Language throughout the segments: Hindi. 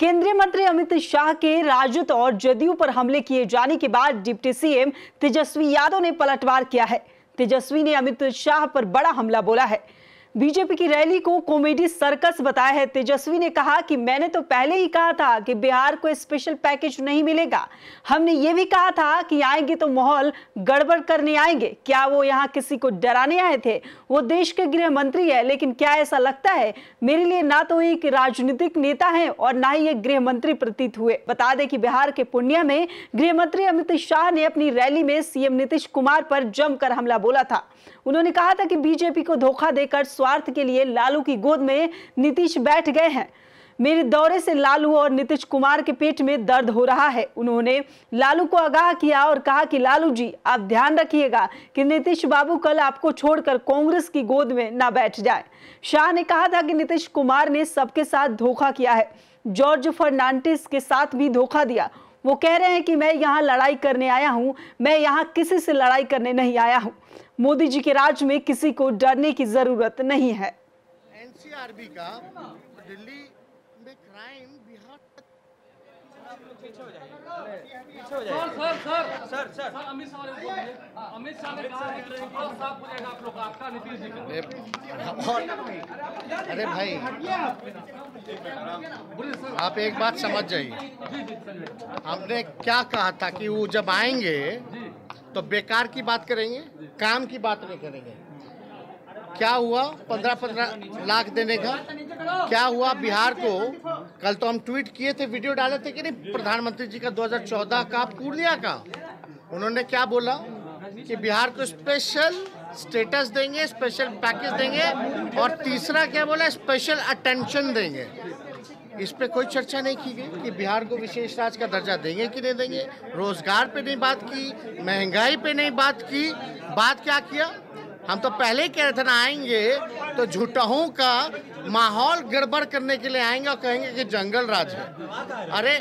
केंद्रीय मंत्री अमित शाह के राजद और जदयू पर हमले किए जाने के बाद डिप्टी सीएम तेजस्वी यादव ने पलटवार किया है। तेजस्वी ने अमित शाह पर बड़ा हमला बोला है। बीजेपी की रैली को कॉमेडी सर्कस बताया है। तेजस्वी ने कहा कि मैंने तो पहले ही कहा था कि बिहार को स्पेशल पैकेज नहीं मिलेगा। हमने ये भी कहा था कि आएँगे तो माहौल गड़बड़ करने आएँगे। क्या वो यहाँ किसी को डराने आए थे? वो देश के गृह मंत्री है, लेकिन क्या ऐसा लगता है? मेरे लिए ना तो एक राजनीतिक नेता है और ना ही एक गृह मंत्री प्रतीत हुए। बता दें कि बिहार के पूर्णिया में गृह मंत्री अमित शाह ने अपनी रैली में सीएम नीतीश कुमार पर जमकर हमला बोला था। उन्होंने कहा था कि बीजेपी को धोखा देकर स्वार्थ के लिए लालू की गोद में नीतीश बैठ गए हैं। मेरे दौरे से लालू और नीतीश कुमार के पेट में दर्द हो रहा है। उन्होंने लालू को आगाह किया और कहा कि, लालू जी, आप ध्यान रखिएगा कि नीतीश बाबू कल आपको छोड़कर कांग्रेस की गोद में ना बैठ जाए। शाह ने कहा था कि नीतीश कुमार ने सबके साथ धोखा किया है। जॉर्ज फर्नांडिस के साथ भी धोखा दिया। वो कह रहे हैं कि मैं यहाँ लड़ाई करने आया हूँ, मैं यहाँ किसी से लड़ाई करने नहीं आया हूँ। मोदी जी के राज में किसी को डरने की ज़रूरत नहीं है। एनसीआरबी का दिल्ली में crime Bihar sir sir sir sir sir Amit Shah ने। अमित शाह ने कहा है कि साफ़ हो जाएगा आप लोग आपका नीतीश जी का अरे भाई आप एक बात समझ जाइए। हमने क्या कहा था कि वो जब आएँगे तो बेकार की बात करेंगे काम की बात नहीं करेंगे। क्या हुआ पंद्रह पंद्रह लाख देने का? क्या हुआ बिहार को? कल तो हम ट्वीट किए थे, वीडियो डाले थे कि नहीं, प्रधानमंत्री जी का 2014 का, पूर्णिया का? उन्होंने क्या बोला? कि बिहार को स्पेशल स्टेटस देंगे स्पेशल पैकेज देंगे, और तीसरा क्या बोला? स्पेशल अटेंशन देंगे। इस पे कोई चर्चा नहीं की गई कि बिहार को विशेष राज्य का दर्जा देंगे कि नहीं देंगे। रोज़गार पे नहीं बात की, महँगाई पे नहीं बात की। बात क्या किया? हम तो पहले ही कह रहे थे ना, आएँगे तो झूठों का माहौल गड़बड़ करने के लिए आएँगे और कहेंगे कि जंगल राज है। अरे,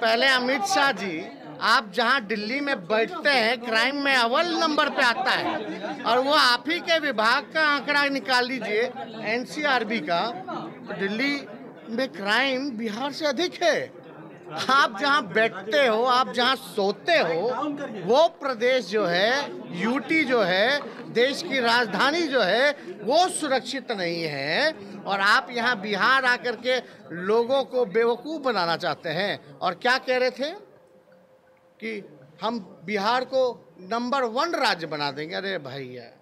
पहले अमित शाह जी, आप जहाँ दिल्ली में बैठते हैं, क्राइम में अव्वल नंबर पे आता है, और वो आप ही के विभाग का आंकड़ा निकाल लीजिए, एनसीआरबी का तो दिल्ली में क्राइम बिहार से अधिक है। आप जहाँ बैठते हो, आप जहाँ सोते हो, वो प्रदेश जो है यूटी जो है, देश की राजधानी जो है, वो सुरक्षित नहीं है। और आप यहाँ बिहार आकर के लोगों को बेवकूफ़ बनाना चाहते हैं। और क्या कह रहे थे? कि हम बिहार को नंबर वन राज्य बना देंगे। अरे भैया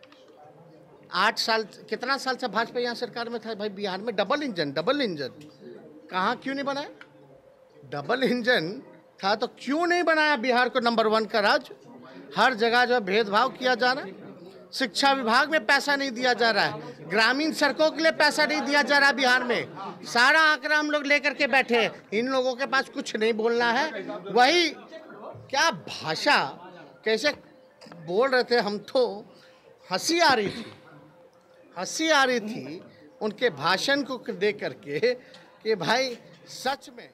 आठ साल, कितना साल से भाजपा यहाँ सरकार में था? भाई बिहार में डबल इंजन डबल इंजन। कहाँ क्यों नहीं बनाया? डबल इंजन था तो क्यों नहीं बनाया बिहार को नंबर वन का राज्य? हर जगह जो भेदभाव किया जा रहा है। शिक्षा विभाग में पैसा नहीं दिया जा रहा है। ग्रामीण सड़कों के लिए पैसा नहीं दिया जा रहा बिहार में। सारा आंकड़ा हम लोग लेकर के बैठे इन लोगों के पास कुछ नहीं बोलना है। वही क्या भाषा, कैसे बोल रहे थे हम तो हँसी आ रही थी। हँसी आ रही थी उनके भाषण को देख करके कि भाई सच में